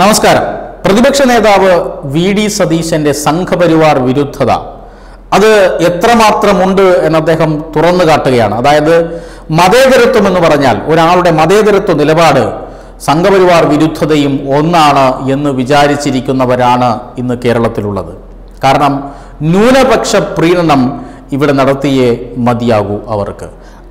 നമസ്കാരം. പ്രതിപക്ഷ നേതാവ് വി ഡി സതീശന്റെ സംഘപരിവാർ വിരുദ്ധത. അത് എത്രമാത്രമുണ്ട് എന്ന് അദ്ദേഹം തുറന്നു കാട്ടുകയാണ്. അതായത് മതേതരത്വം എന്ന് പറഞ്ഞാൽ ഒരാളുടെ മതേതരത്വ നിലപാട് സംഘപരിവാർ വിരുദ്ധതയും ഒന്നാണ് എന്ന് വിചാരിച്ചിരിക്കുന്നവരാണ് ഇന്ന് കേരളത്തിലുള്ളത്. കാരണം ന്യൂനപക്ഷ പ്രീണനം ഇവിടെ നടത്തിയേ മതിയാകൂ അവർക്ക്.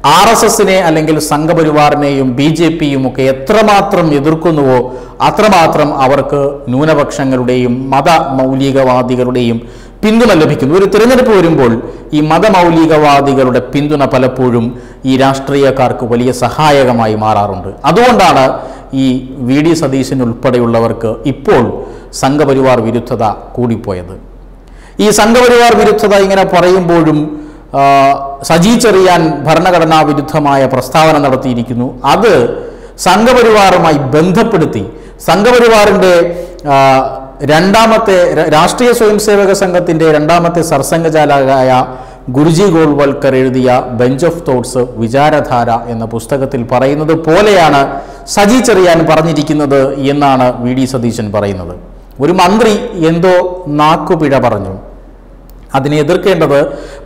ആർ എസ് എസിനെ അല്ലെങ്കിൽ സംഘപരിവാറിനെയും ബി ജെ പിയും ഒക്കെ എത്രമാത്രം എതിർക്കുന്നുവോ അത്രമാത്രം അവർക്ക് ന്യൂനപക്ഷങ്ങളുടെയും മത മൗലികവാദികളുടെയും പിന്തുണ ലഭിക്കുന്നു. ഒരു തിരഞ്ഞെടുപ്പ് വരുമ്പോൾ ഈ മതമൗലികവാദികളുടെ പിന്തുണ പലപ്പോഴും ഈ രാഷ്ട്രീയക്കാർക്ക് വലിയ സഹായകമായി മാറാറുണ്ട്. അതുകൊണ്ടാണ് ഈ വി ഡി സതീശൻ ഉൾപ്പെടെയുള്ളവർക്ക് ഇപ്പോൾ സംഘപരിവാർ വിരുദ്ധത കൂടിപ്പോയത്. ഈ സംഘപരിവാർ വിരുദ്ധത ഇങ്ങനെ പറയുമ്പോഴും സജി ചെറിയാൻ ഭരണഘടനാ വിരുദ്ധമായ പ്രസ്താവന നടത്തിയിരിക്കുന്നു. അത് സംഘപരിവാറുമായി ബന്ധപ്പെടുത്തി സംഘപരിവാറിന്റെ രണ്ടാമത്തെ രാഷ്ട്രീയ സ്വയംസേവക സംഘത്തിന്റെ രണ്ടാമത്തെ സർസംഘചാലകായ ഗുരുജി ഗോൾവൽക്കർ എഴുതിയ ബെഞ്ച് ഓഫ് തോട്ട്സ് വിചാരധാര എന്ന പുസ്തകത്തിൽ പറയുന്നത് പോലെയാണ് സജി ചെറിയാൻ പറഞ്ഞിരിക്കുന്നത് എന്നാണ് വി ഡി സതീശൻ പറയുന്നത്. ഒരു മന്ത്രി എന്തോ നാക്കുപിഴ പറഞ്ഞു. അതിനെ എതിർക്കേണ്ടത്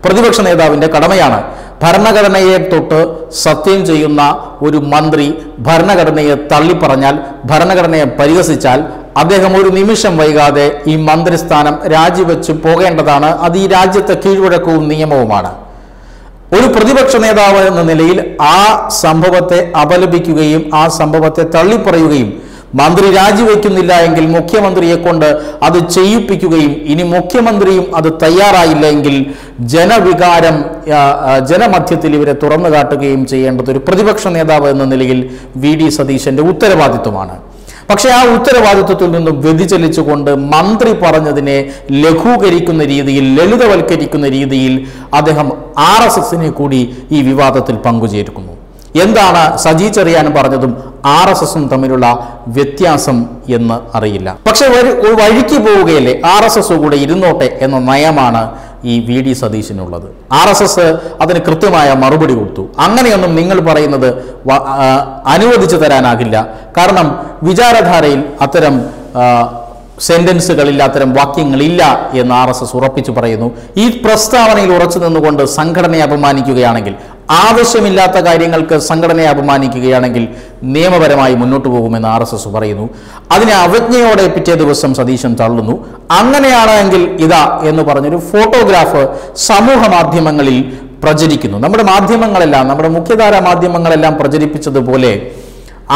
പ്രതിപക്ഷ നേതാവിന്റെ കടമയാണ്. ഭരണഘടനയെ തൊട്ട് സത്യം ചെയ്യുന്ന ഒരു മന്ത്രി ഭരണഘടനയെ തള്ളിപ്പറഞ്ഞാൽ ഭരണഘടനയെ പരിഹസിച്ചാൽ അദ്ദേഹം ഒരു നിമിഷം വൈകാതെ ഈ മന്ത്രിസ്ഥാനം രാജിവെച്ച് പോകേണ്ടതാണ്. അത് ഈ രാജ്യത്തെ കീഴ്വഴക്കവും നിയമവുമാണ്. ഒരു പ്രതിപക്ഷ നേതാവ് എന്ന നിലയിൽ ആ സംഭവത്തെ അപലപിക്കുകയും ആ സംഭവത്തെ തള്ളിപ്പറയുകയും മന്ത്രി രാജിവെക്കുന്നില്ല എങ്കിൽ മുഖ്യമന്ത്രിയെ കൊണ്ട് അത് ചെയ്യിപ്പിക്കുകയും ഇനി മുഖ്യമന്ത്രിയും അത് തയ്യാറായില്ല എങ്കിൽ ജനവികാരം ജനമധ്യത്തിൽ ഇവരെ തുറന്നു കാട്ടുകയും ചെയ്യേണ്ടത് ഒരു പ്രതിപക്ഷ നേതാവ് എന്ന നിലയിൽ വി ഡി സതീശന്റെ ഉത്തരവാദിത്വമാണ്. പക്ഷെ ആ ഉത്തരവാദിത്വത്തിൽ നിന്നും വ്യതിചലിച്ചുകൊണ്ട് മന്ത്രി പറഞ്ഞതിനെ ലഘൂകരിക്കുന്ന രീതിയിൽ ലളിതവൽക്കരിക്കുന്ന രീതിയിൽ അദ്ദേഹം ആർ എസ് എസിനെ കൂടി ഈ വിവാദത്തിൽ പങ്കുചേർക്കുന്നു എന്താണ് സജി ചെറിയാൻ പറഞ്ഞതും ആർ എസ് എസും തമ്മിലുള്ള വ്യത്യാസം എന്ന് അറിയില്ല. പക്ഷെ ഒരു വഴിക്ക് പോവുകയല്ലേ? ആർ എസ് എസ് കൂടെ ഇരുന്നോട്ടെ എന്ന നയമാണ് ഈ വി ഡി സതീശിനുള്ളത്. ആർ എസ് എസ് അതിന് കൃത്യമായ മറുപടി കൊടുത്തു. അങ്ങനെയൊന്നും നിങ്ങൾ പറയുന്നത് അനുവദിച്ചു തരാനാകില്ല. കാരണം വിചാരധാരയിൽ അത്തരം സെന്റൻസുകളില്ല അത്തരം വാക്യങ്ങളില്ല എന്ന് ആർ എസ് എസ് ഉറപ്പിച്ചു പറയുന്നു. ഈ പ്രസ്താവനയിൽ ഉറച്ചു നിന്നുകൊണ്ട് സംഘടനയെ അപമാനിക്കുകയാണെങ്കിൽ ആവശ്യമില്ലാത്ത കാര്യങ്ങൾക്ക് സംഘടനയെ അപമാനിക്കുകയാണെങ്കിൽ നിയമപരമായി മുന്നോട്ട് പോകുമെന്ന് ആർ എസ് എസ് പറയുന്നു. അതിനെ അവജ്ഞയോടെ പിറ്റേ ദിവസം സതീശൻ തള്ളുന്നു. അങ്ങനെയാണെങ്കിൽ ഇതാ എന്ന് പറഞ്ഞൊരു ഫോട്ടോഗ്രാഫ് സമൂഹ മാധ്യമങ്ങളിൽ പ്രചരിക്കുന്നു. നമ്മുടെ മാധ്യമങ്ങളെല്ലാം നമ്മുടെ മുഖ്യധാരാ മാധ്യമങ്ങളെല്ലാം പ്രചരിപ്പിച്ചതുപോലെ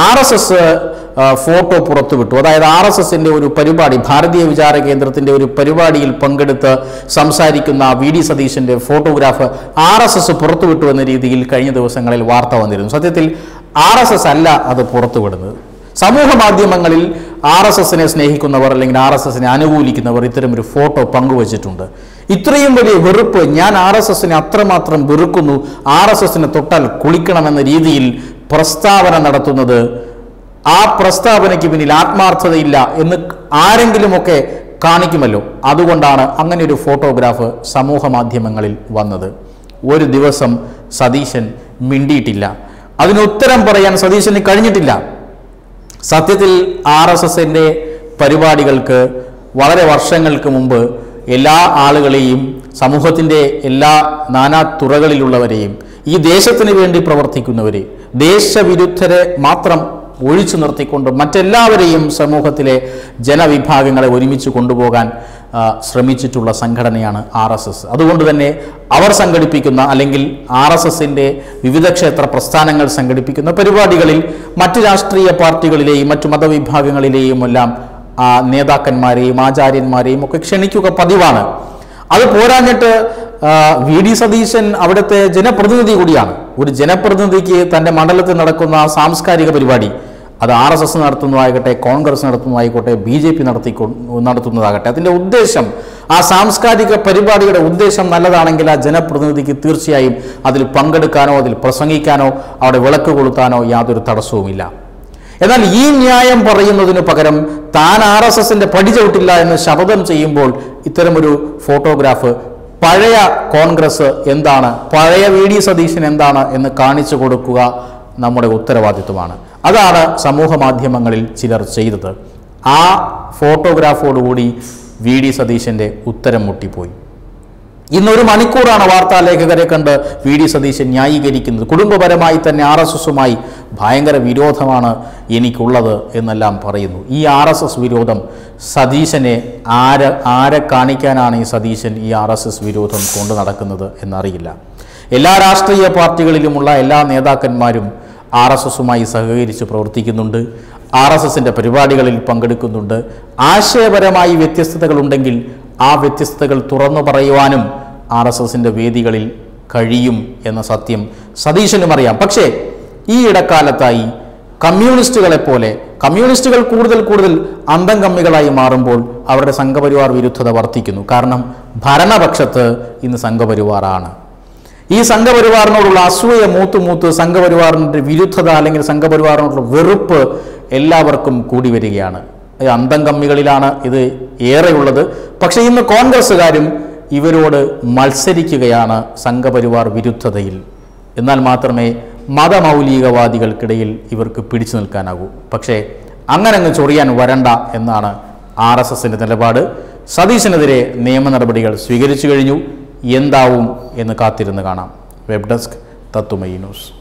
ആർ എസ് എസ് ഫോട്ടോ പുറത്തുവിട്ടു. അതായത് ആർ എസ് എസിന്റെ ഒരു പരിപാടി ഭാരതീയ വിചാര കേന്ദ്രത്തിന്റെ ഒരു പരിപാടിയിൽ പങ്കെടുത്ത് സംസാരിക്കുന്ന വി ഡി സതീശന്റെ ഫോട്ടോഗ്രാഫ് ആർ എസ് എസ് പുറത്തുവിട്ടു എന്ന രീതിയിൽ കഴിഞ്ഞ ദിവസങ്ങളിൽ വാർത്ത വന്നിരുന്നു. സത്യത്തിൽ ആർ എസ് എസ് അല്ല അത് പുറത്തുവിടുന്നത്. സമൂഹ മാധ്യമങ്ങളിൽ ആർ എസ് എസിനെ സ്നേഹിക്കുന്നവർ അല്ലെങ്കിൽ ആർ എസ് എസിനെ അനുകൂലിക്കുന്നവർ ഇത്തരം ഒരു ഫോട്ടോ പങ്കുവച്ചിട്ടുണ്ട്. ഇത്രയും വലിയ വെറുപ്പ് ഞാൻ ആർ എസ് എസിനെ അത്രമാത്രം വെറുക്കുന്നു ആർ എസ് എസിനെ തൊട്ടാൽ കുളിക്കണമെന്ന രീതിയിൽ പ്രസ്താവന നടത്തുന്നത്. ആ പ്രസ്താവനയ്ക്ക് പിന്നിൽ ആത്മാർത്ഥതയില്ല എന്ന് ആരെങ്കിലുമൊക്കെ കാണിക്കുമല്ലോ. അതുകൊണ്ടാണ് അങ്ങനെ ഒരു ഫോട്ടോഗ്രാഫ് സമൂഹ മാധ്യമങ്ങളിൽ വന്നത്. ഒരു ദിവസം സതീശൻ മിണ്ടിയിട്ടില്ല. അതിന് ഉത്തരം പറയാൻ സതീശന് കഴിഞ്ഞിട്ടില്ല. സത്യത്തിൽ ആർ എസ് എസിന്റെ പരിപാടികൾക്ക് വളരെ വർഷങ്ങൾക്ക് മുമ്പ് എല്ലാ ആളുകളെയും സമൂഹത്തിന്റെ എല്ലാ നാനാ തുറകളിലുള്ളവരെയും ഈ ദേശത്തിന് വേണ്ടി പ്രവർത്തിക്കുന്നവർ ദേശവിരുദ്ധരെ മാത്രം ഒഴിച്ചു നിർത്തിക്കൊണ്ട് മറ്റെല്ലാവരെയും സമൂഹത്തിലെ ജനവിഭാഗങ്ങളെ ഒരുമിച്ച് കൊണ്ടുപോകാൻ ശ്രമിച്ചിട്ടുള്ള സംഘടനയാണ് ആർ എസ് എസ്. അതുകൊണ്ട് തന്നെ അവർ സംഘടിപ്പിക്കുന്ന അല്ലെങ്കിൽ ആർ എസ് എസിന്റെ വിവിധ ക്ഷേത്ര പ്രസ്ഥാനങ്ങൾ സംഘടിപ്പിക്കുന്ന പരിപാടികളിൽ മറ്റു രാഷ്ട്രീയ പാർട്ടികളിലെയും മറ്റു മതവിഭാഗങ്ങളിലെയും എല്ലാം നേതാക്കന്മാരെയും ആചാര്യന്മാരെയും ഒക്കെ ക്ഷണിക്കുക പതിവാണ്. അത് പോരാഞ്ഞിട്ട് വി ഡി സതീശൻ അവിടുത്തെ ജനപ്രതിനിധി കൂടിയാണ്. ഒരു ജനപ്രതിനിധിക്ക് തന്റെ മണ്ഡലത്തിൽ നടക്കുന്ന സാംസ്കാരിക പരിപാടി അത് ആർ എസ് എസ് നടത്തുന്നതായിക്കോട്ടെ കോൺഗ്രസ് നടത്തുന്നതായിക്കോട്ടെ ബി ജെ പി നടത്തി നടത്തുന്നതാകട്ടെ. അതിന്റെ ഉദ്ദേശം ആ സാംസ്കാരിക പരിപാടിയുടെ ഉദ്ദേശം നല്ലതാണെങ്കിൽ ആ ജനപ്രതിനിധിക്ക് തീർച്ചയായും അതിൽ പങ്കെടുക്കാനോ അതിൽ പ്രസംഗിക്കാനോ അവിടെ വിളക്ക് കൊളുത്താനോ യാതൊരു തടസ്സവുമില്ല. എന്നാൽ ഈ ന്യായം പറയുന്നതിന് പകരം താൻ ആർ എസ് എസിന്റെ പടി ചവിട്ടില്ല എന്ന് ശപഥം ചെയ്യുമ്പോൾ ഇത്തരമൊരു ഫോട്ടോഗ്രാഫ് പഴയ കോൺഗ്രസ് എന്താണ്? പഴയ വി ഡി സതീശൻ എന്താണ് എന്ന് കാണിച്ചു കൊടുക്കുക നമ്മുടെ ഉത്തരവാദിത്വമാണ്. അതാണ് സമൂഹ മാധ്യമങ്ങളിൽ ചിലർ ചെയ്തത്. ആ ഫോട്ടോഗ്രാഫോടുകൂടി വി ഡി സതീശന്റെ ഉത്തരം മുട്ടിപ്പോയി. ഇന്നൊരു മണിക്കൂറാണ് വാർത്താ ലേഖകരെ കണ്ട് വി ഡി സതീശൻ ന്യായീകരിക്കുന്നത്. കുടുംബപരമായി തന്നെ ആർ എസ് എസുമായി ഭയങ്കര വിരോധമാണ് എനിക്കുള്ളത് എന്നെല്ലാം പറയുന്നു. ഈ ആർ എസ് എസ് വിരോധം സതീശനെ ആരെ ആരെ കാണിക്കാനാണ് ഈ സതീശൻ ഈ ആർ എസ് എസ് വിരോധം കൊണ്ടു നടക്കുന്നത് എന്നറിയില്ല. എല്ലാ രാഷ്ട്രീയ പാർട്ടികളിലുമുള്ള എല്ലാ നേതാക്കന്മാരും ആർ എസ് എസുമായി സഹകരിച്ച് പ്രവർത്തിക്കുന്നുണ്ട്. ആർ എസ് എസിന്റെ പരിപാടികളിൽ പങ്കെടുക്കുന്നുണ്ട്. ആശയപരമായി വ്യത്യസ്തതകളുണ്ടെങ്കിൽ ആ വ്യത്യസ്തതകൾ തുറന്നു പറയുവാനും ആർ എസ് എസിന്റെ വേദികളിൽ കഴിയും എന്ന സത്യം സതീശനും അറിയാം. പക്ഷേ ഈ ഇടക്കാലത്തായി കമ്മ്യൂണിസ്റ്റുകളെ പോലെ കമ്മ്യൂണിസ്റ്റുകൾ കൂടുതൽ കൂടുതൽ അന്തംകമ്മികളായി മാറുമ്പോൾ അവരുടെ സംഘപരിവാർ വിരുദ്ധത വർദ്ധിക്കുന്നു. കാരണം ഭരണപക്ഷത്ത് ഇന്ന് സംഘപരിവാറാണ്. ഈ സംഘപരിവാറിനോടുള്ള അസൂയ മൂത്ത് മൂത്ത് സംഘപരിവാറിന്റെ വിരുദ്ധത അല്ലെങ്കിൽ സംഘപരിവാറിനോടുള്ള വെറുപ്പ് എല്ലാവർക്കും കൂടി വരികയാണ്. അന്തം അന്തംകമ്മികളിലാണ് ഇത് ഏറെയുള്ളത്. പക്ഷേ ഇന്ന് കോൺഗ്രസ്സുകാരും ഇവരോട് മത്സരിക്കുകയാണ് സംഘപരിവാർ വിരുദ്ധതയിൽ. എന്നാൽ മാത്രമേ മതമൗലികവാദികൾക്കിടയിൽ ഇവർക്ക് പിടിച്ചു നിൽക്കാനാകൂ. പക്ഷേ അങ്ങനെ അങ്ങ് ചൊറിയാൻ വരണ്ട എന്നാണ് ആർ എസ് എസിന്റെ നിലപാട്. സതീശനെതിരെ നിയമ നടപടികൾ സ്വീകരിച്ചു കഴിഞ്ഞു. എന്താവും എന്ന് കാത്തിരുന്ന് കാണാം. Web desk Thathwamayi news.